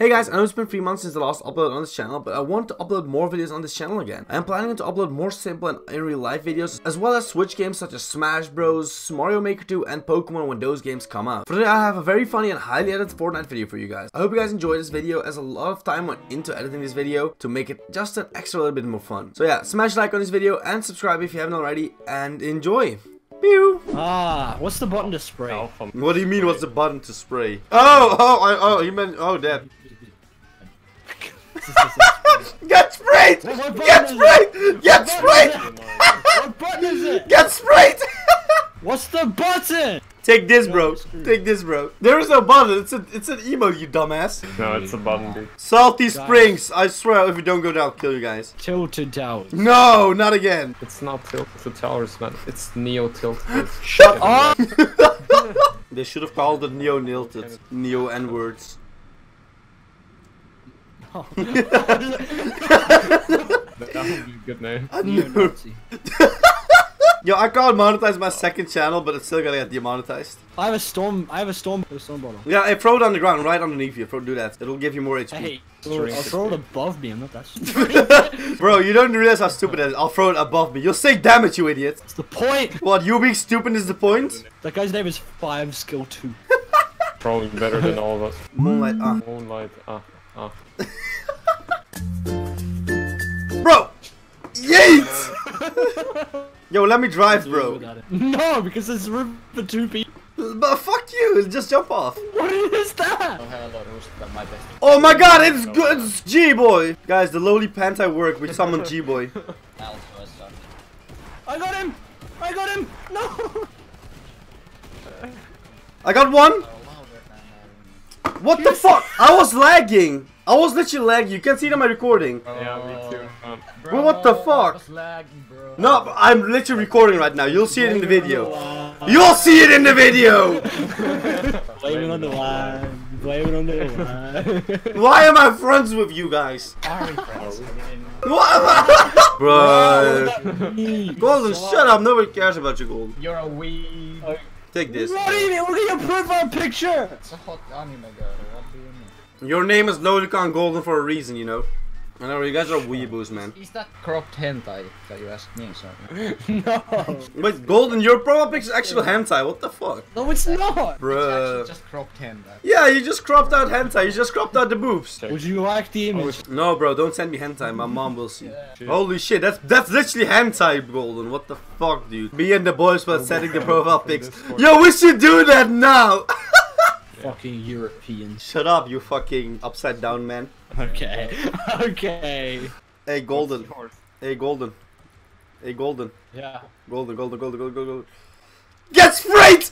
Hey guys, I know it's been 3 months since the last upload on this channel, but I want to upload more videos on this channel again. I am planning to upload more simple and in real life videos, as well as Switch games such as Smash Bros, Mario Maker 2, and Pokemon when those games come out. For today I have a very funny and highly edited Fortnite video for you guys. I hope you guys enjoyed this video, as a lot of time went into editing this video to make it just an extra little bit more fun. So yeah, smash like on this video and subscribe if you haven't already, and enjoy! Pew! Ah, what's the button to spray? What do you mean, what's the button to spray? Oh, oh, I, oh, you meant, oh, that. Get sprayed! Get is sprayed! Get sprayed! What button is it? Get sprayed! What's the button? Take this, bro. Take this, bro. There is no button. It's a, it's an emo, you dumbass. No, it's a button, dude. Salty Springs. I swear, if you don't go down, I'll kill you guys. Tilted towers. No, not again. It's not tilt to towers, man. It's neo tilt. Shut up! They should have called it Neo Nilted. Neo N words. That would be a good name. Neo-Nazi. Yo, I can't monetize my second channel, but it's still gonna get demonetized. I have a storm. I have a storm. A storm bottle. Yeah, I throw it on the ground, right underneath you. Throw, do that. It'll give you more HP. Hey, I'll, I'll throw it above me. I'm not that stupid. Bro, you don't realize how stupid it is. I'll throw it above me. You'll say damage, you idiot. That's the point. What, you being stupid is the point? That guy's name is Five Skill Two. Probably better than all of us. Moonlight, ah. Moonlight, ah, ah. Bro! Yeet! Yo, let me drive, bro. No, because there's room for two people. But fuck you, just jump off. What is that? Oh my god, it's good, it's G-Boy! Guys, the lowly pants I work, we summoned G-Boy. I got him. I got him. No. I got one! What the fuck? I was lagging! I was literally lagging, you can see it on my recording. Yeah, me too. Um, Bro, what the fuck? No, I'm literally recording right now, you'll see it in the video. You'll see it in the video! Blame it on the line. Blame it on the line. Why am I friends with you guys? What am I? Bro. Golden, shut up, nobody cares about you, Golden. You're a wee. Take this. What do you mean? Look at your profile picture. It's a hot anime girl. What do you mean? Your name is Lolicon Golden for a reason, you know. I know, you guys are weeaboos, man. Is that cropped hentai that you asked me? Sorry. No. Wait, Golden, your profile picture is actual hentai, what the fuck? No, it's not. It's actually Bruh. just cropped hentai. Yeah, you just cropped out hentai, you just cropped out the boobs. Would you like the oh, image? No, bro, don't send me hentai, my mom will see. Yeah. Holy shit, that's that's literally hentai, Golden. What the fuck, dude? Me and the boys were setting the profile pics. Yo, we should do that now! Fucking Europeans. Shut up, you fucking upside down man. Okay. Okay. Hey, Golden. Hey, Golden. Hey, Golden. Yeah. Golden, golden, golden, golden, golden, golden. Get sprayed!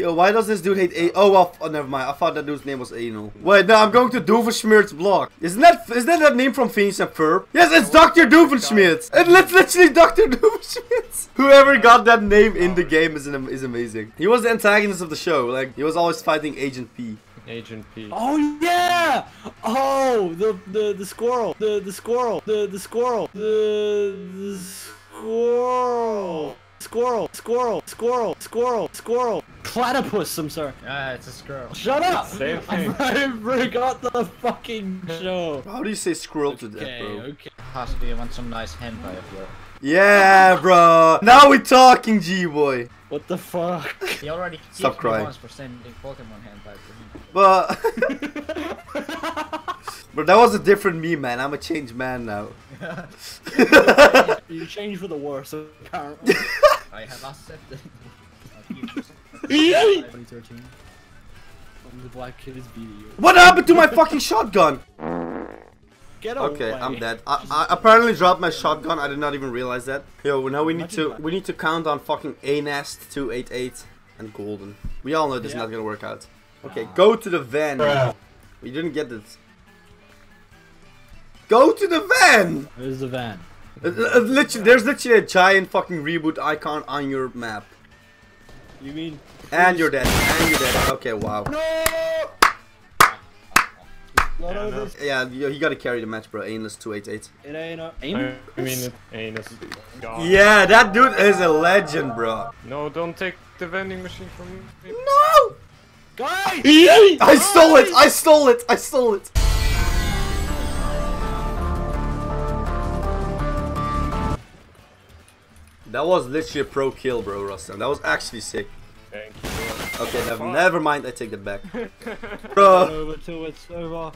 Yo, why does this dude hate A? Oh, well, oh, never mind. I thought that dude's name was Anal. Wait, no, I'm going to Doofenshmirt's blog. Isn't that isn't that that name from Phineas and Ferb? Yes, it's Dr. Doofenshmirtz. And it's literally Dr. Doofenshmirtz. Whoever got that name in the game is an, is amazing. He was the antagonist of the show. Like he was always fighting Agent P. Agent P. Oh yeah! Oh, the the the squirrel, the the squirrel, the the squirrel, the, the squirrel, squirrel, squirrel, squirrel, squirrel, squirrel, platypus. I'm sorry. Ah, it's a squirrel. Shut up! Same thing. I forgot the fucking show. How do you say squirrel to that, Okay, bro? okay. Has do you want some nice hentai of your? Yeah, bro. Now we're talking, G boy. What the fuck? He already Stop kicked crying. me once for sending Pokemon hentai to him. But but that was a different me, man. I'm a changed man now. you changed for the worse, apparently. I have accepted. 2013. The black kid is beating you. What happened to my fucking shotgun? Get away. Okay, I'm dead. I, I apparently dropped my shotgun. I did not even realize that. Yo, now we need to we need to count on fucking A nest 288 and golden. We all know this is not gonna work out. Okay, go to the van. We didn't get this. Go to the van. There's the van. Uh, uh, literally, there's literally a giant fucking reboot icon on your map. You mean? And you're dead. And you're dead. Okay, wow. Not Yeah, no. Yeah, you, you gotta carry the match, bro. Anus 288. It ain't a I aim. I mean, it anus. God. Yeah, that dude is a legend, bro. No, don't take the vending machine from me. No! Guys! I stole it! I stole it! I stole it! That was literally a pro kill, bro, Rustam. That was actually sick. Thank you. Okay, never, never mind. I take that back. Bro, Over till it's over.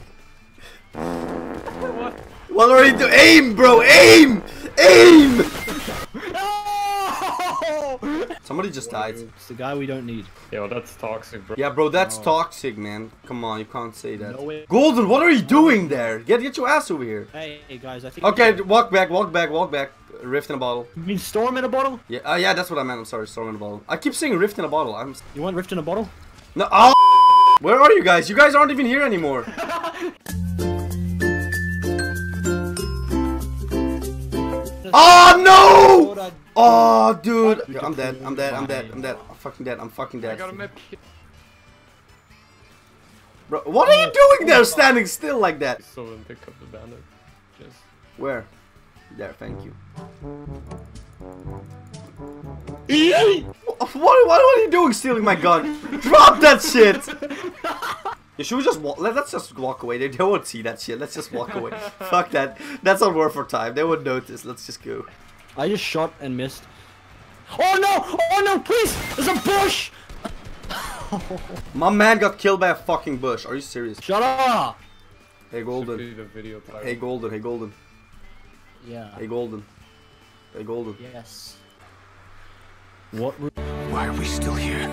what are you doing? Aim, bro! Aim! Aim! Somebody just died. It's the guy we don't need. Yo, that's toxic, bro. Yeah, bro, that's toxic, man. Come on, you can't say that. No way. Golden, what are you doing there? Get get your ass over here. Hey, hey guys, I think. Okay, walk back, walk back, walk back. Rift in a bottle. You mean storm in a bottle? Yeah, uh, yeah, that's what I meant. I'm sorry, storm in a bottle. I keep saying rift in a bottle. I'm You want rift in a bottle? no. Oh, where are you guys? You guys aren't even here anymore. oh no! Thought I'd- Oh, dude. We Yeah, can I'm dead. I'm dead. I'm dead. I'm dead. I'm fucking dead. I'm fucking dead. got a map. Bro, what are you doing there, oh. standing still like that? So then pick up the banner. Just. Where? There. Thank you. What, what, what are you doing stealing my gun? Drop that shit! Yeah, should we just walk? Let, us just walk away. They, they won't see that shit. Let's just walk away. Fuck that. That's not worth our time. They won't notice. Let's just go. I just shot and missed. Oh no! Oh no! Please! There's a bush! My man got killed by a fucking bush. Are you serious? Shut up! Hey, Golden. Video. Hey, Golden. Hey, Golden. Yeah. Hey, Golden. Hey, Golden. Yes. What? were- Why are we still here?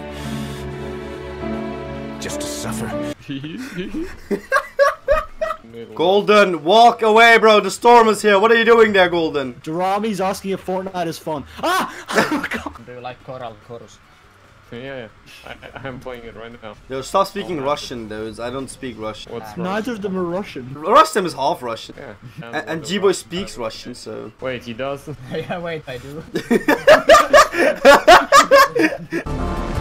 Just to suffer? Middle. Golden, walk away, bro. The storm is here. What are you doing there, Golden? Jarami's asking if Fortnite is fun. Ah! Oh, God. Do you like Coral Chorus? Yeah, yeah. I, I, I'm playing it right now. Yo, stop speaking Russian, dudes. I don't speak Russian. What's wrong? Neither of them are Russian. Rustam is half Russian. Yeah. And, and G-Boy speaks Russian, so... Wait, he does? yeah, wait, I do.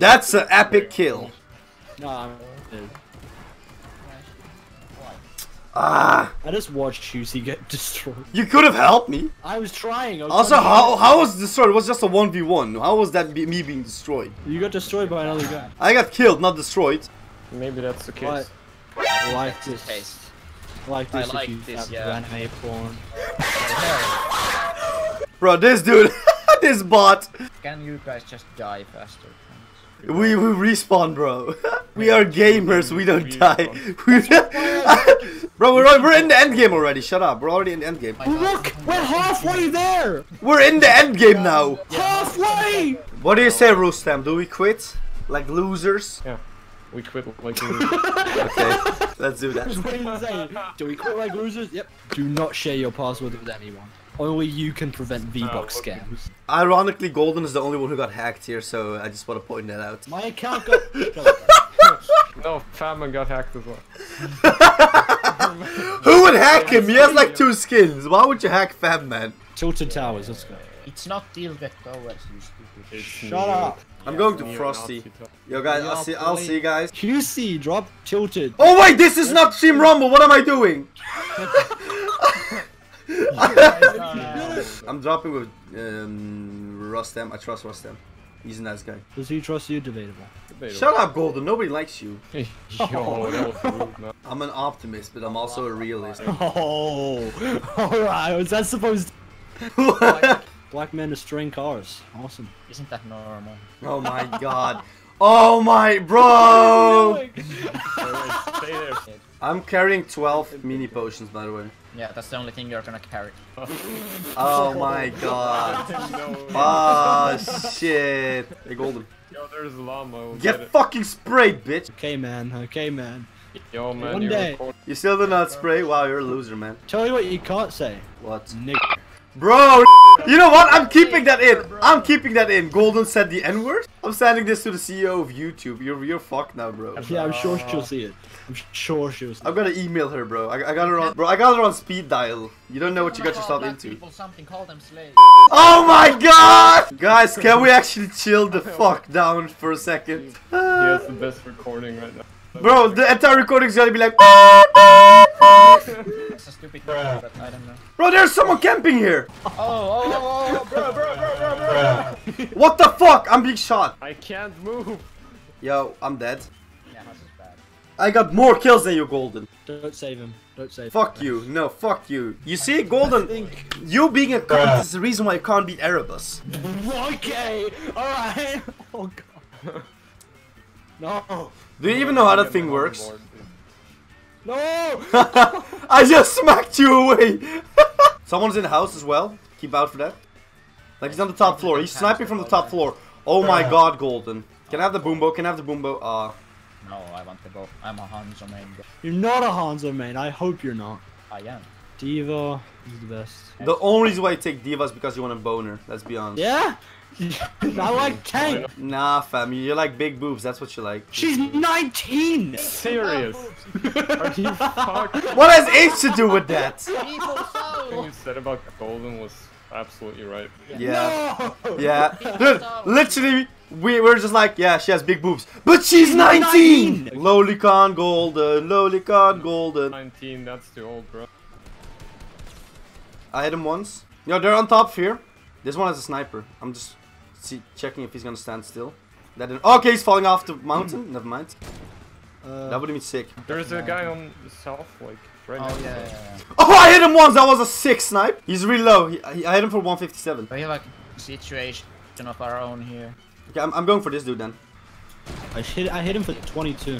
That's an epic kill. Nah, I'm- Ah, I just watched Juicy get destroyed. you could have helped me. I was trying. I was Also, trying how how was destroyed? It was just a 1v1. How was that be, me being destroyed? You got destroyed by another guy. I got killed, not destroyed. Maybe that's the case. What? I like this. Taste. I like I this. like if you this, have yeah. anime porn. Bro, this dude, this bot. Can you guys just die faster? We we respawn, bro. we are gamers. We don't die. We- bro, we're we're in the end game already. Shut up. We're already in the end game. Look, we're halfway there. We're in the end game now. Halfway. What do you say, Rustam? Do we quit like losers? Yeah. We quit like Okay, let's do that. What do you say? Do we quit like losers? Yep. Do not share your password with anyone. Only you can prevent V-Bucks okay. scams. Ironically, Golden is the only one who got hacked here, so I just want to point that out. My account got. No, Famine got hacked as well. Who would hack him? He has like two skins. Why would you hack Fab Man? Tilted Towers. Let's go. It's not tilted towers, you stupid. It's Shut up. I'm going to Frosty. Yo, guys, I'll see. I'll see you guys. QC drop tilted. Oh wait, this is not Team Rumble. What am I doing? I'm dropping with um, Rustam. I trust Rustam. He's a nice guy. Does he trust you? Debatable. Debatable. Shut up, Golden. Nobody likes you. Yo, that rude. I'm an optimist, but I'm also a realist. Oh, alright. Was that supposed? to... Black men destroying cars. Awesome. Isn't that normal? oh my god. Oh my bro. Wait, wait, stay there. I'm carrying 12 mini potions, by the way. Yeah, that's the only thing you're gonna carry. Oh my god. no. Oh ah, shit. Hey, Golden. Yo, there's a llama. We'll Get get it. fucking sprayed, bitch. Okay, man. Okay, man. Yo, man, One you're day. recording. You still do not spray? Wow, you're a loser, man. Tell you what you can't say. What? Nigger. Bro, you know what? I'm keeping that in. I'm keeping that in. Golden said the N word. I'm sending this to the CEO of YouTube. You're you're fucked now, bro. Yeah, I'm sure she'll see it. I'm sure she'll see I'm gonna email her, bro. I, I got her on, bro. I got her on speed dial. You don't know what you got yourself into. People, something call them slaves. Oh my god! Guys, can we actually chill the fuck down for a second? He has the best recording right now. Bro, the entire recording's gonna be like. It's a stupid but I don't know. Bro, there's someone camping here. Oh, oh, oh, oh, oh bro, bro, bro, bro, bro. What the fuck? I'm being shot. I can't move. Yo, I'm dead. Yeah, this is bad. I got more kills than you, Golden. Don't save him. Don't save Fuck him. you. No, fuck you. You see, Golden, think- you being a cunt is the reason why you can't beat Erebus. Okay, alright. Oh god. No. Do you even know how that thing works? hoverboard. No! I just smacked you away. Someone's in the house as well. Keep out for that. Like he's on the top floor. He's sniping from the top floor. Oh my god, Golden. Can I have the Boom Bow? Can I have the Boom Bow? Ah. No, I want the bow. I'm a Hanzo main. You're not a Hanzo main. I hope you're not. I am. D.Va is the best. the only reason why you take D.Va is because you want a boner. Let's be honest. Yeah? I like Tank. Nah, fam. You like big boobs. That's what you like. She's 19! Serious? Are you fucked? What has age to do with that? People Everything so. you said about Golden was absolutely right. Yeah. No! Yeah. Dude, literally, we were just like, yeah, she has big boobs. But she's 19! 19! Lolicon Golden, Lolicon Golden. 19, that's too old, bro. I hit him once. Yo, they're on top here. This one has a sniper. I'm just see, checking if he's gonna stand still. That didn't. Okay, he's falling off the mountain. Never mind. Uh, That would have been sick. There's a guy on the south, like, right Oh next to yeah, yeah, yeah. Oh, I hit him once. That was a sick snipe. He's really low. He, he- I hit him for 157. We have like a situation of our own here. Okay, I'm, I'm going for this dude then. I hit, I hit him for 22.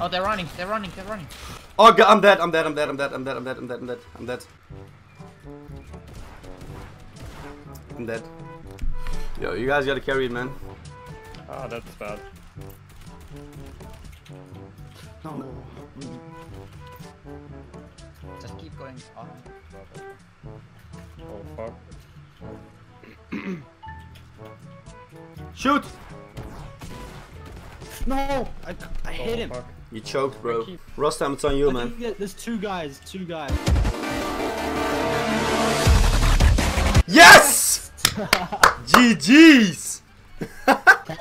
Oh, they're running. They're running. They're running. Oh, God, I'm dead. I'm dead. I'm dead. I'm dead. I'm dead. I'm dead. I'm dead. I'm dead. I'm dead. I'm dead. Yo, you guys gotta carry it, man. Ah, that's bad. No. Just keep going on. Oh, fuck. Shoot! No! I, I hit Oh, him. fuck. You choked, bro. keep- Rustam, it's on you, I man. think There's two guys. Two guys. Yes! GG's!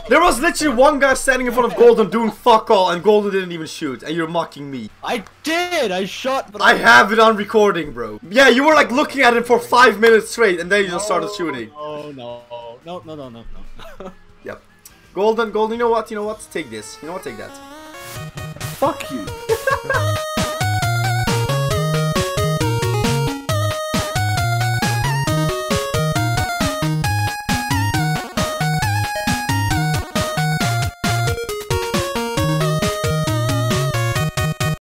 there was literally one guy standing in front of Golden doing fuck all, and Golden didn't even shoot, and you're mocking me. I did! I shot, but I have it on recording, bro. Yeah, you were like looking at him for five minutes straight, and then you just started shooting. Oh no. No, no, no, no, no. Yep. Golden, Golden, you know what? You know what? Take this. You know what? Take that. Fuck you.